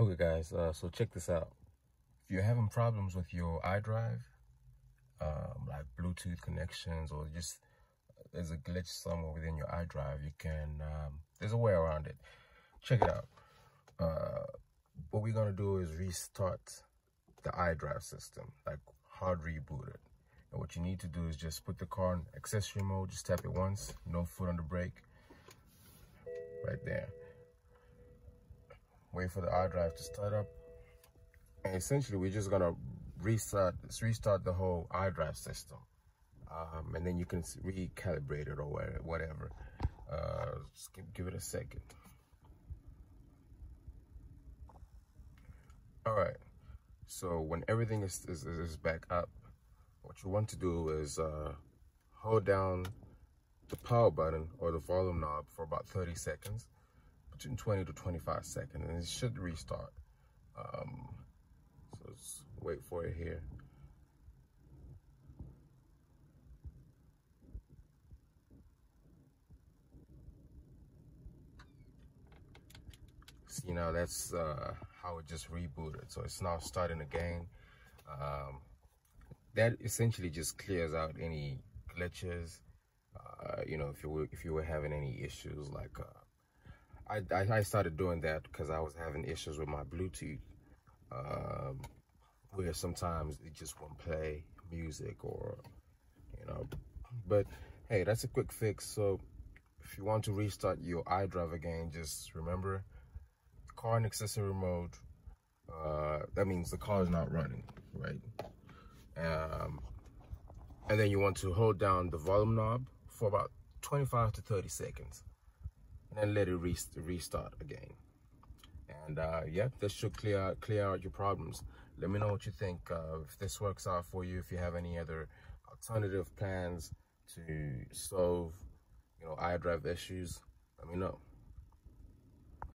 Okay guys, uh, so check this out. If you're having problems with your iDrive, um, like Bluetooth connections or just there's a glitch somewhere within your iDrive, you can, um, there's a way around it. Check it out. Uh, what we're gonna do is restart the iDrive system, like hard reboot it. And what you need to do is just put the car in accessory mode, just tap it once, no foot on the brake, right there wait for the iDrive to start up. And essentially, we're just gonna restart restart the whole iDrive system, um, and then you can recalibrate it or whatever. Uh, just give it a second. All right. So when everything is, is, is back up, what you want to do is uh, hold down the power button or the volume knob for about 30 seconds between 20 to 25 seconds and it should restart. Um, so let's wait for it here. See now that's uh, how it just rebooted. So it's now starting again. Um, that essentially just clears out any glitches. Uh, you know, if you were if you were having any issues like uh, I, I started doing that because I was having issues with my Bluetooth, um, where sometimes it just won't play music or, you know, but hey, that's a quick fix. So if you want to restart your iDrive again, just remember car and accessory mode. Uh, that means the car is not running, right? Um, and then you want to hold down the volume knob for about 25 to 30 seconds then let it re restart again. And uh, yeah, this should clear clear out your problems. Let me know what you think. Uh, if this works out for you, if you have any other alternative plans to solve, you know, iDrive issues, let me know.